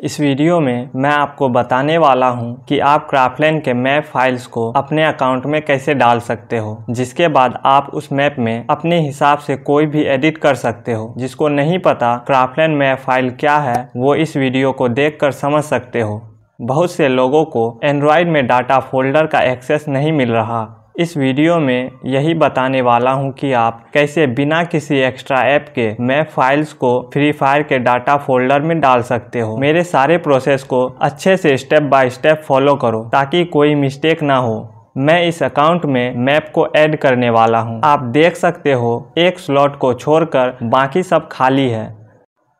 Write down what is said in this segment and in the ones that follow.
इस वीडियो में मैं आपको बताने वाला हूँ कि आप क्राफ्टलैन के मैप फाइल्स को अपने अकाउंट में कैसे डाल सकते हो, जिसके बाद आप उस मैप में अपने हिसाब से कोई भी एडिट कर सकते हो। जिसको नहीं पता क्राफ्टलैन मैप फ़ाइल क्या है, वो इस वीडियो को देख समझ सकते हो। बहुत से लोगों को एंड्रॉयड में डाटा फोल्डर का एक्सेस नहीं मिल रहा। इस वीडियो में यही बताने वाला हूँ कि आप कैसे बिना किसी एक्स्ट्रा ऐप के मैप फाइल्स को फ्री फायर के डाटा फोल्डर में डाल सकते हो। मेरे सारे प्रोसेस को अच्छे से स्टेप बाय स्टेप फॉलो करो ताकि कोई मिस्टेक ना हो। मैं इस अकाउंट में मैप को ऐड करने वाला हूँ। आप देख सकते हो, एक स्लॉट को छोड़कर बाकी सब खाली है।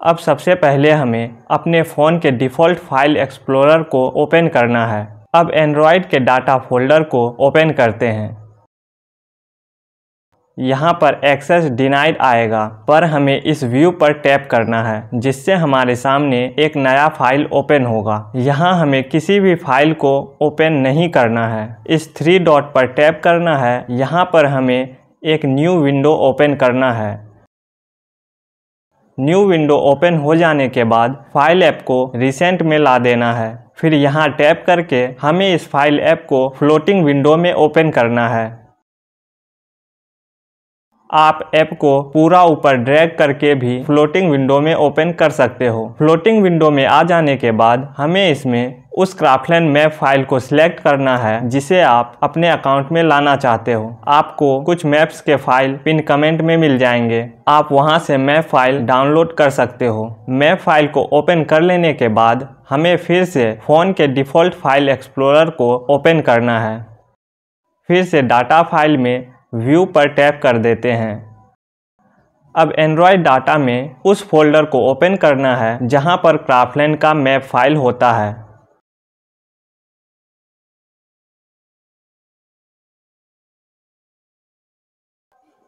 अब सबसे पहले हमें अपने फ़ोन के डिफ़ॉल्ट फ़ाइल एक्सप्लोरर को ओपन करना है। अब एंड्रॉयड के डाटा फोल्डर को ओपन करते हैं। यहाँ पर एक्सेस डिनाइड आएगा, पर हमें इस व्यू पर टैप करना है, जिससे हमारे सामने एक नया फ़ाइल ओपन होगा। यहाँ हमें किसी भी फ़ाइल को ओपन नहीं करना है। इस थ्री डॉट पर टैप करना है, यहाँ पर हमें एक न्यू विंडो ओपन करना है। न्यू विंडो ओपन हो जाने के बाद फ़ाइल ऐप को रिसेंट में ला देना है। फिर यहाँ टैप करके हमें इस फ़ाइल ऐप को फ्लोटिंग विंडो में ओपन करना है। आप ऐप को पूरा ऊपर ड्रैग करके भी फ्लोटिंग विंडो में ओपन कर सकते हो। फ्लोटिंग विंडो में आ जाने के बाद हमें इसमें उस क्राफ्टलैंड मैप फ़ाइल को सिलेक्ट करना है, जिसे आप अपने अकाउंट में लाना चाहते हो। आपको कुछ मैप्स के फ़ाइल पिन कमेंट में मिल जाएँगे। आप वहाँ से मैप फ़ाइल डाउनलोड कर सकते हो। मैप फ़ाइल को ओपन कर लेने के बाद हमें फिर से फ़ोन के डिफ़ॉल्ट फ़ाइल एक्सप्लोरर को ओपन करना है। फिर से डाटा फ़ाइल में व्यू पर टैप कर देते हैं। अब एंड्रॉयड डाटा में उस फोल्डर को ओपन करना है, जहाँ पर क्राफ्टलैंड का मैप फ़ाइल होता है।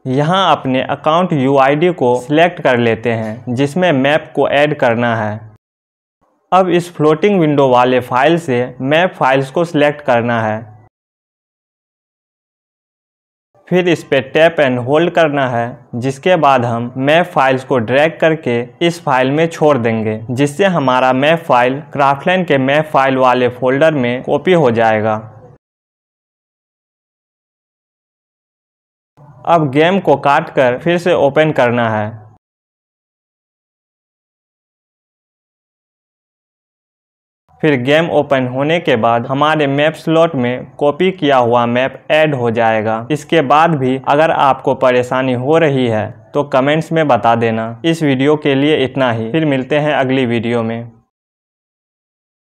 यहाँ अपने अकाउंट यूआईडी को सिलेक्ट कर लेते हैं, जिसमें मैप को ऐड करना है। अब इस फ्लोटिंग विंडो वाले फ़ाइल से मैप फाइल्स को सिलेक्ट करना है। फिर इस पर टैप एंड होल्ड करना है, जिसके बाद हम मैप फाइल्स को ड्रैग करके इस फ़ाइल में छोड़ देंगे, जिससे हमारा मैप फ़ाइल क्राफ्टलैंड के मैप फ़ाइल वाले फोल्डर में कॉपी हो जाएगा। अब गेम को काट कर फिर से ओपन करना है। फिर गेम ओपन होने के बाद हमारे मैप स्लॉट में कॉपी किया हुआ मैप ऐड हो जाएगा। इसके बाद भी अगर आपको परेशानी हो रही है तो कमेंट्स में बता देना। इस वीडियो के लिए इतना ही। फिर मिलते हैं अगली वीडियो में।